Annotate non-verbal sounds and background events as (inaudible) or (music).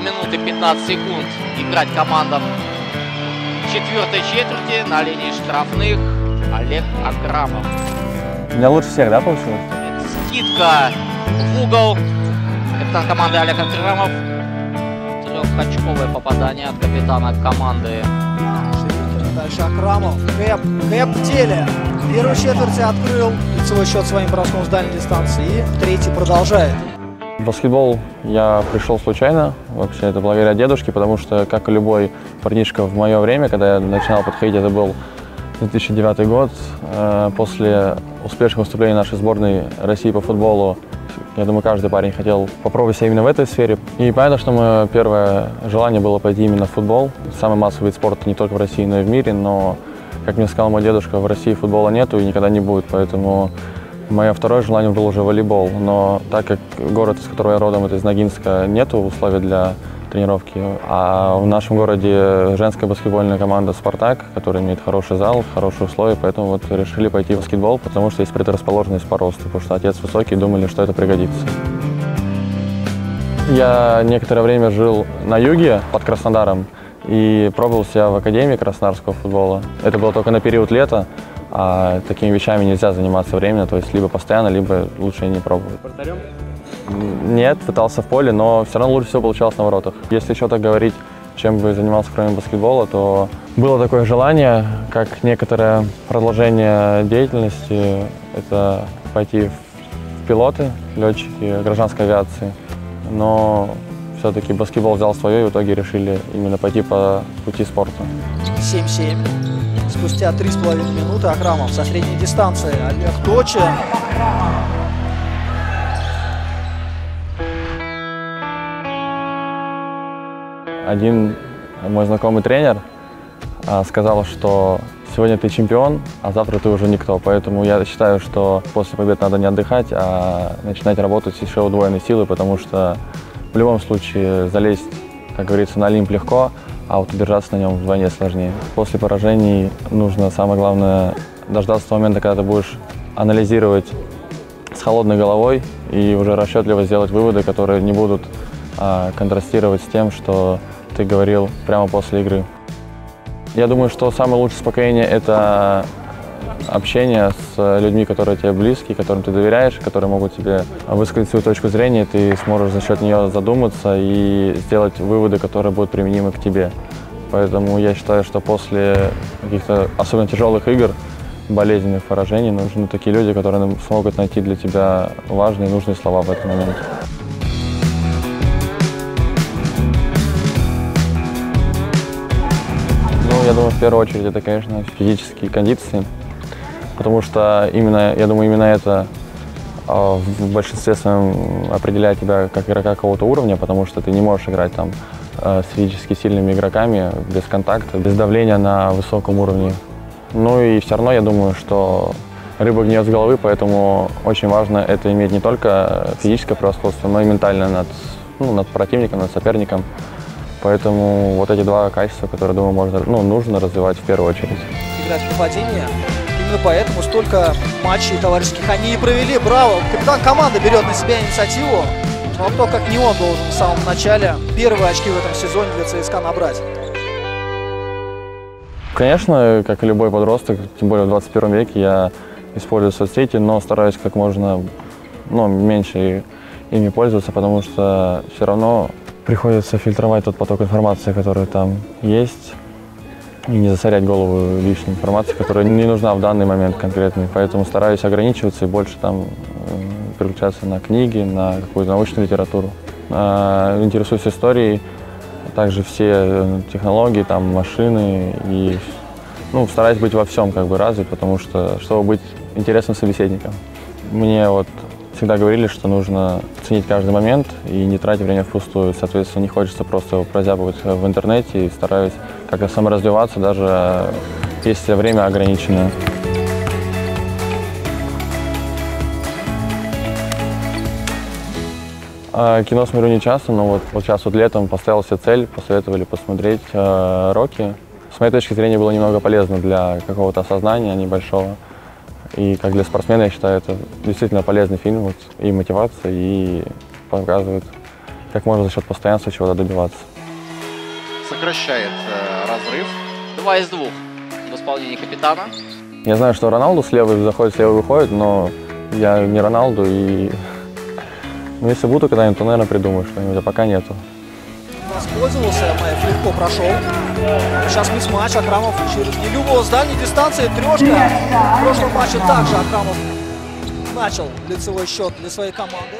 минуты 15 секунд играть командам четвертой четверти на линии штрафных Олег Акрамов. У меня лучше всех, да, получилось? Скидка в угол. Капитан команды Олег Акрамов. Трехочковое попадание от капитана команды. Дальше Акрамов. Кэп. Кэп в деле. Первую четверти открыл лицевой счет своим броском с дальней дистанции. И третий продолжает. В баскетбол я пришел случайно, вообще это благодаря дедушке, потому что, как и любой парнишка в мое время, когда я начинал подходить, это был 2009 год, э, после успешных выступлений нашей сборной России по футболу, я думаю, каждый парень хотел попробовать себя именно в этой сфере. И понятно, что мое первое желание было пойти именно в футбол. Самый массовый вид спорта не только в России, но и в мире, но, как мне сказал мой дедушка, в России футбола нету и никогда не будет, поэтому Мое второе желание был уже волейбол, но так как город, из которого я родом, это из Ногинска, нету условий для тренировки, а в нашем городе женская баскетбольная команда «Спартак», которая имеет хороший зал, хорошие условия, поэтому вот решили пойти в баскетбол, потому что есть предрасположенность по росту, потому что отец высокий, думали, что это пригодится. Я некоторое время жил на юге под Краснодаром и пробовал себя в Академии краснодарского футбола. Это было только на период лета, а такими вещами нельзя заниматься временно, то есть либо постоянно, либо лучше не пробовать. Вратарем? Нет, пытался в поле, но все равно лучше всего получалось на воротах. Если еще так говорить, чем бы занимался кроме баскетбола, то было такое желание, как некоторое продолжение деятельности, это пойти в пилоты, летчики гражданской авиации. Но все-таки баскетбол взял свое, и в итоге решили именно пойти по пути спорта. 7-7. Спустя 3,5 минуты Акрамов со средней дистанции. Олег Точи. Один мой знакомый тренер а, сказал, что сегодня ты чемпион, а завтра ты уже никто. Поэтому я считаю, что после побед надо не отдыхать, а начинать работать еще удвоенной силы, потому что в любом случае залезть, как говорится, на Олимп легко, а вот удержаться на нем вдвойне сложнее. После поражений нужно, самое главное, дождаться того момента, когда ты будешь анализировать с холодной головой и уже расчетливо сделать выводы, которые не будут а, контрастировать с тем, что ты говорил прямо после игры. Я думаю, что самое лучшее успокоение – это общение с людьми, которые тебе близки, которым ты доверяешь, которые могут тебе высказать свою точку зрения, ты сможешь за счет нее задуматься и сделать выводы, которые будут применимы к тебе. Поэтому я считаю, что после каких-то особенно тяжелых игр, болезненных поражений, нужны такие люди, которые смогут найти для тебя важные и нужные слова в этот момент. Ну, я думаю, в первую очередь, это, конечно, физические кондиции потому что именно, я думаю, именно это а, в большинстве своем определяет тебя как игрока какого-то уровня, потому что ты не можешь играть там а, с физически сильными игроками, без контакта, без давления на высоком уровне. Ну и все равно я думаю, что рыба гниет с головы, поэтому очень важно это иметь не только физическое превосходство, но и ментальное над, ну, над противником, над соперником. Поэтому вот эти два качества, которые, думаю, можно, ну, нужно развивать в первую очередь. Играть в нападение Именно поэтому столько матчей товарищеских они и провели. Браво! Капитан команды берет на себя инициативу. Но кто, как не он, должен в самом начале первые очки в этом сезоне для ЦСКА набрать. Конечно, как и любой подросток, тем более в 21 веке, я использую соцсети, но стараюсь как можно ну, меньше ими пользоваться, потому что все равно приходится фильтровать тот поток информации, который там есть и не засорять голову лишней информацией, которая не нужна в данный момент конкретный. Поэтому стараюсь ограничиваться и больше там э, переключаться на книги, на какую-то научную литературу. А, интересуюсь историей, а также все э, технологии, там, машины и ну, стараюсь быть во всем как бы развит, потому что, чтобы быть интересным собеседником. Мне вот всегда говорили, что нужно ценить каждый момент и не тратить время впустую. Соответственно, не хочется просто прозябывать в интернете и стараюсь как-то саморазвиваться, даже если время ограниченное. А, кино смотрю не часто, но вот, вот сейчас вот летом поставил себе цель, посоветовали посмотреть э, «Рокки». С моей точки зрения было немного полезно для какого-то осознания небольшого. И как для спортсмена, я считаю, это действительно полезный фильм, вот, и мотивация, и показывает как можно за счет постоянства чего-то добиваться. Сокращает э, разрыв. Два из двух в исполнении капитана. Я знаю, что Роналду слева заходит, слева выходит, но я не Роналду и... (laughs) Ну, если буду когда-нибудь, то, наверное, придумаю что-нибудь, а пока нету. Воспользовался, Маев легко прошел. Сейчас мисс-матч, Акрамов через Нелюбова с дальней дистанции, трешка. В прошлом матче также Акрамов начал лицевой счет для своей команды.